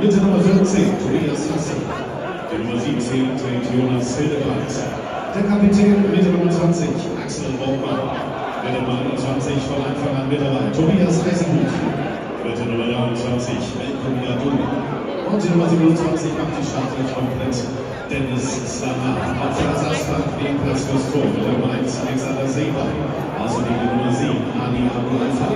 Mitte Nummer 14, Tobias Hassi. Die Nummer 17 trägt Jonas Hildebrandt. Der Kapitän Mitte Nummer 20, Axel Borgmann. Mitte Nummer 21 von Anfang an mit dabei, Tobias Eisenhut. Mitte Nummer 29, Melko Miladou. Und die Nummer 27 macht die Startlich komplett. Dennis Slammer. Auf der Ersatzbank neben Platz fürs Tor mit der Nummer 1 Alexander Seber. Außerdem die Nummer 7 Ali Abu Alfa.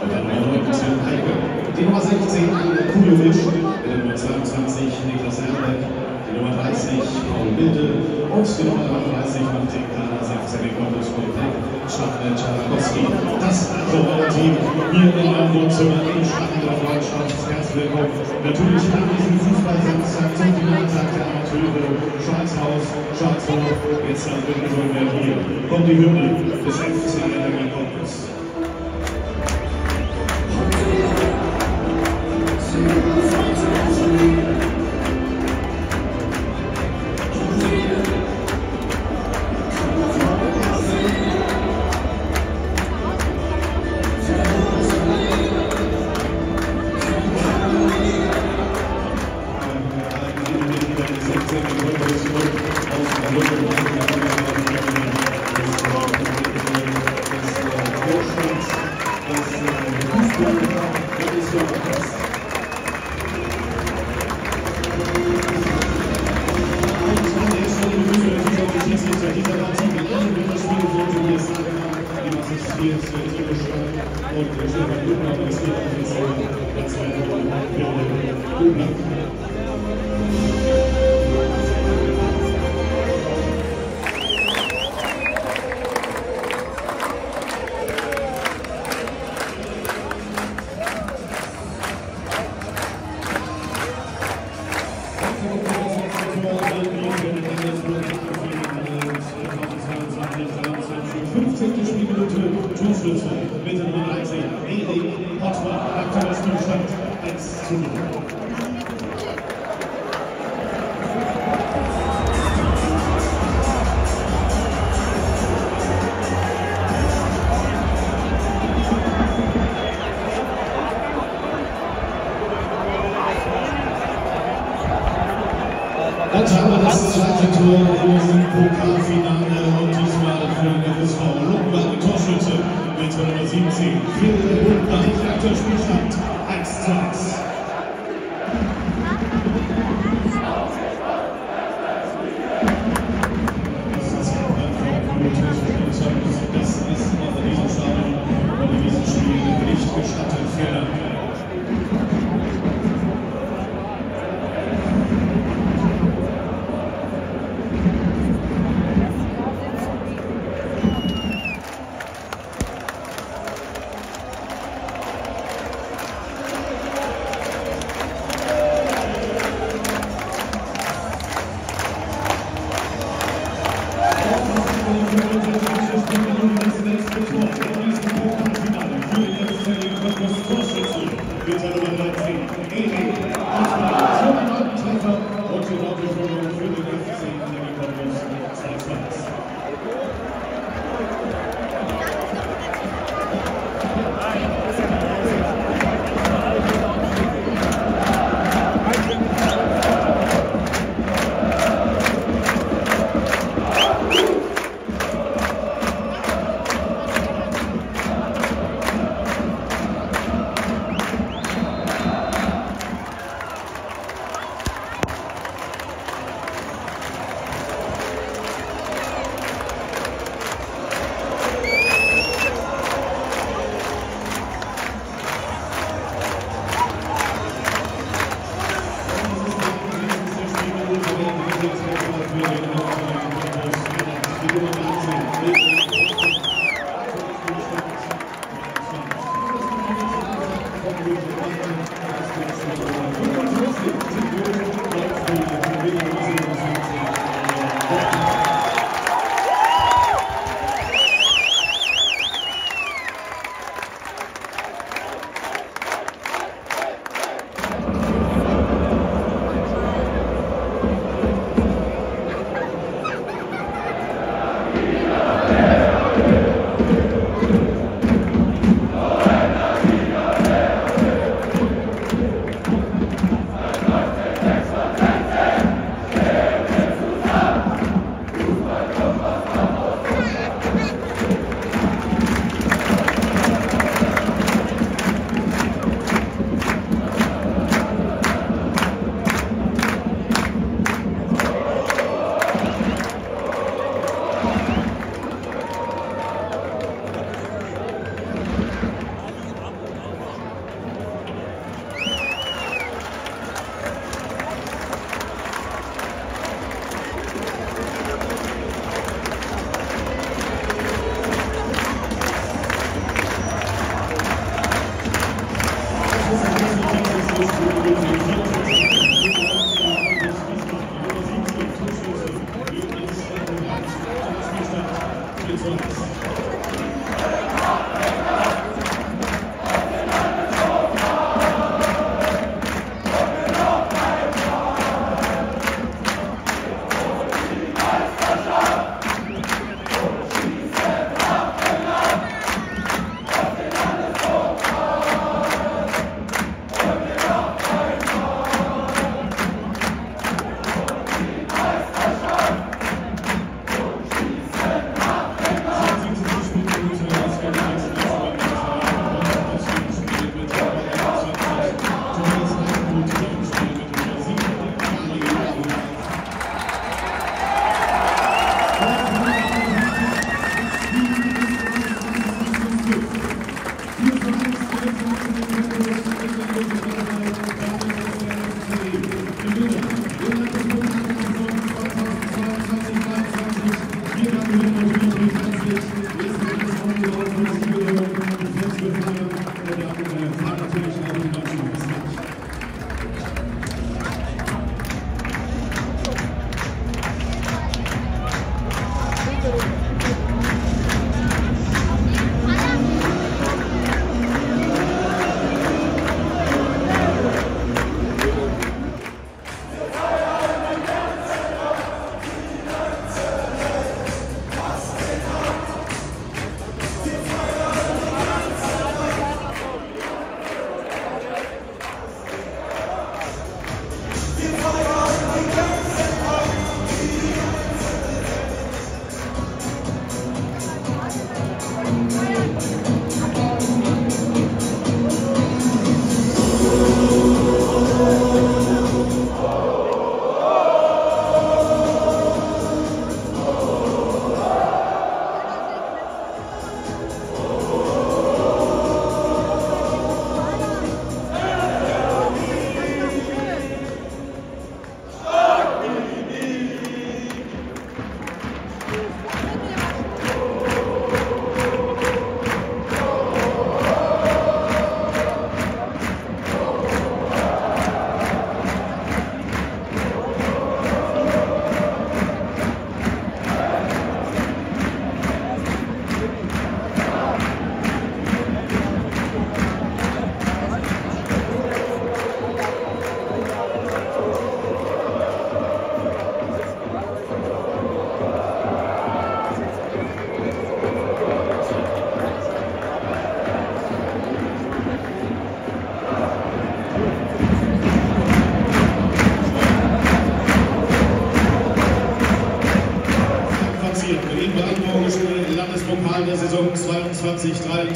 Und der Nummer 19 Heike. Die Nummer 16 Kujovic. Der Nummer 22 Niklas Erberg. Die Nummer 30 Paul Bilde. Und die Nummer 33 macht den Kader 16 Kombos komplett. Stadtwelt Schalakowski. Das also hier in einem Wohnzimmer in Stadtwelt Freundschaft. Herzlich willkommen. Natürlich an diesem Fußball-Samstag zum Finaltag der Amateure. Schalzhaus, Schalzhof. Jetzt dann bitten wir hier. Kommt die Hymne des FC Energie Thank you. Bitte mit einsehen. 19, Erik Hottmann, aktueller Zustand 1 zu 0. 2,17. Vier Minuten nach dem Spielstand. 1 zu 1.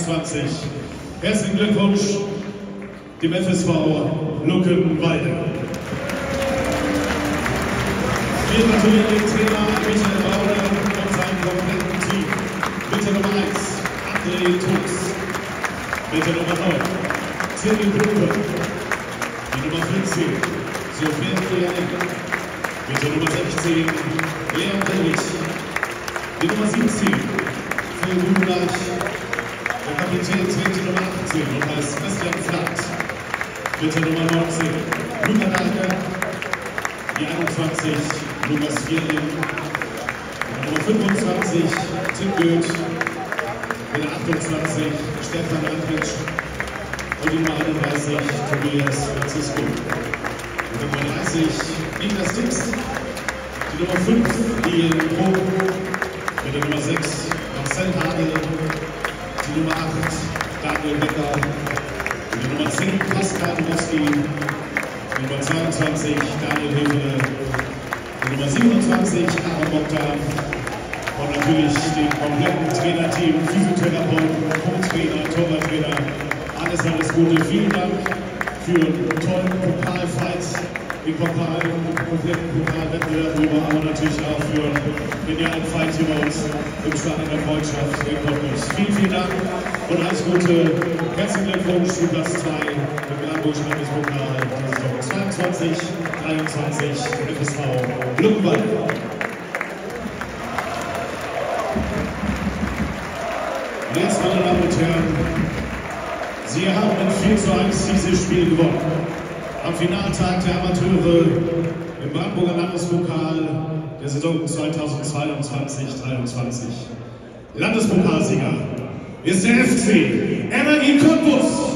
2023. Herzlichen Glückwunsch dem FSV Luckenwalde. Wir gratulieren dem Trainer Michael Bauer und seinem kompletten Team. Bitte Nummer 1, André Tux. Bitte Nummer 9, Tilly Brücke. Die Nummer 14, Sophia Frianek. Bitte Nummer 16, Leon Dellwig. Die Nummer 17, Phil Guggenreich. Der Kapitän trägt Nummer 18 und heißt Christian Flatt. Bitte Nummer 19, Luca Dahlke. Die 21, Lukas Vierling. Nummer 25, Tim Goeth. Der 28, Stefan Landwitsch. Und die Nummer 31, Tobias Francisco. Die Nummer 30, Niklas Dix. Die Nummer 5, Ian Pro. Mit der Nummer 6, Marcel Hagel Nummer 8 Daniel Becker, die Nummer 10 Pascal Roski, die Nummer 22 Daniel Hilfe, die Nummer 27 Aaron Bogdan und natürlich dem kompletten Trainerteam, Physiotherapeuten, Co-Trainer, Torwarttrainer, alles, alles Gute. Vielen Dank für einen tollen Pokalfight den kompletten Pokalwettbewerb rüber, aber natürlich auch für den Jahr Fight hier bei uns im in der Freundschaft in Cottbus. Vielen, vielen Dank und alles Gute. Herzlichen Glückwunsch zu Platz 2 im Gladbusch Landespokal der Saison 22, 23 FSV Luckenwald. Und jetzt, meine Damen und Herren, Sie haben mit 4 zu 1 dieses Spiel gewonnen. Am Finaltag der Amateure im Brandenburger Landespokal der Saison 2022-23. Landespokalsieger ist der FC Energie Cottbus.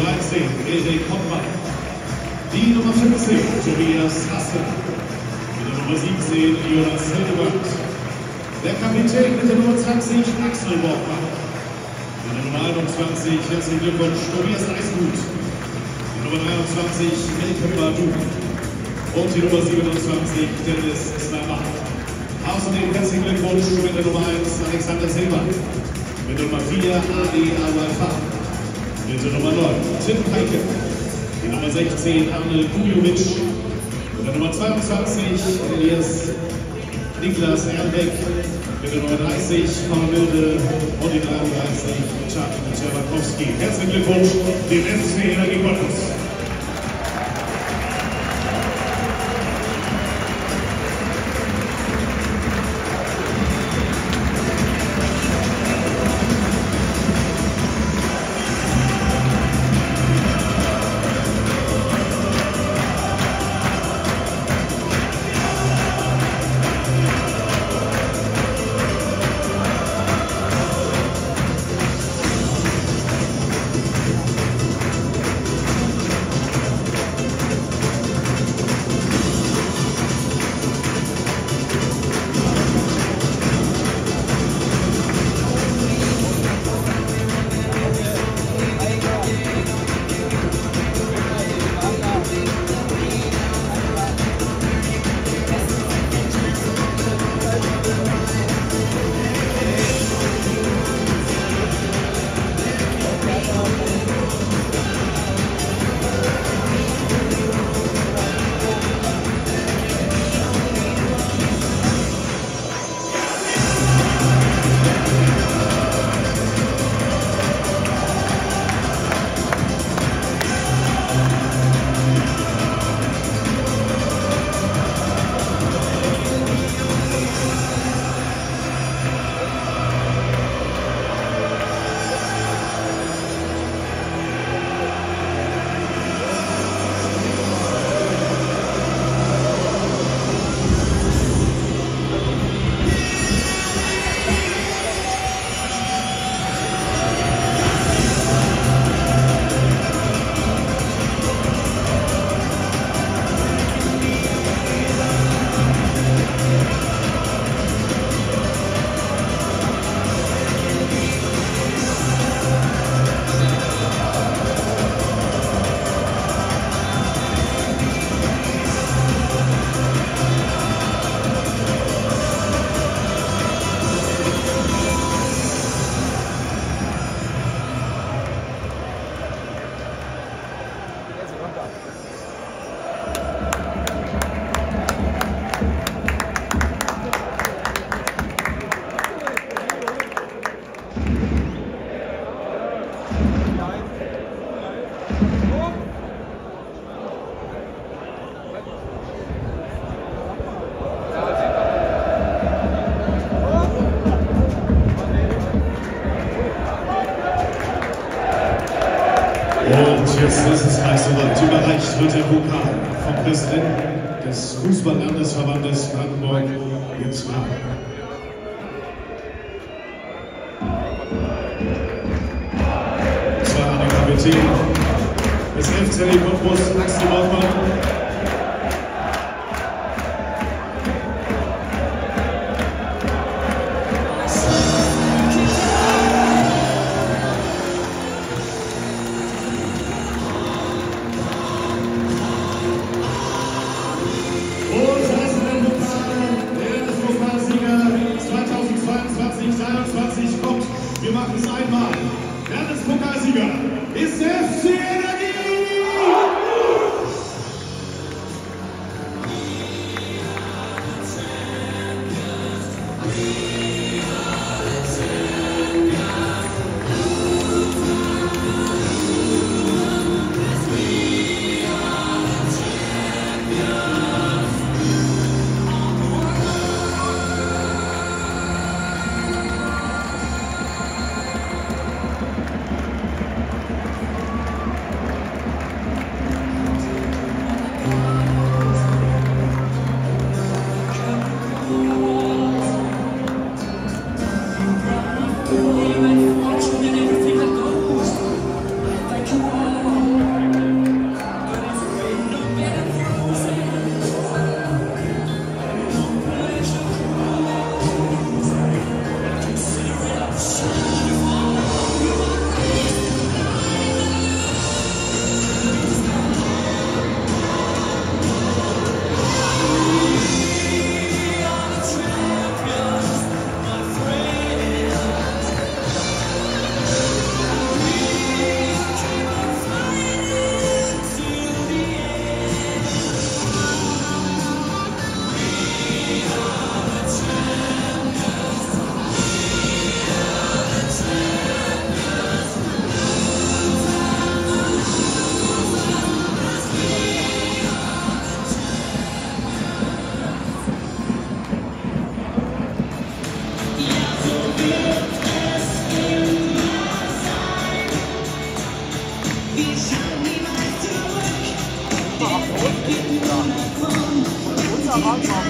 13 Erik Hoffmann, die Nummer 15 Tobias Hasse, der Nummer 17 Jonas Hildebrandt, der Kapitän mit der Nummer 20 Axel Borgmann, der Nummer 21 herzlichen Glückwunsch Tobias Eisgut, die Nummer 23 Melke Badu. Und die Nummer 27 Dennis Snapper. Außerdem herzlichen Glückwunsch mit der Nummer 1 Alexander Silber, mit der Nummer 4 Ali Al-Wafa, der Nummer 9 Tim Heike, die Nummer 16 Arne Kujovic, mit der Nummer 22 Elias Niklas Erbeck, mit der Nummer 30 Paul Wilde und die 33 Chuck Czerwakowski. Herzlichen Glückwunsch dem FC Energie Cottbus. Und jetzt ist es gleich soweit. Überreicht wird der Pokal vom Präsidenten des Fußballlandesverbandes Brandenburg jetzt mal. Das war der Kapitän des FC Cottbus, Axel Borgmann. 好ร้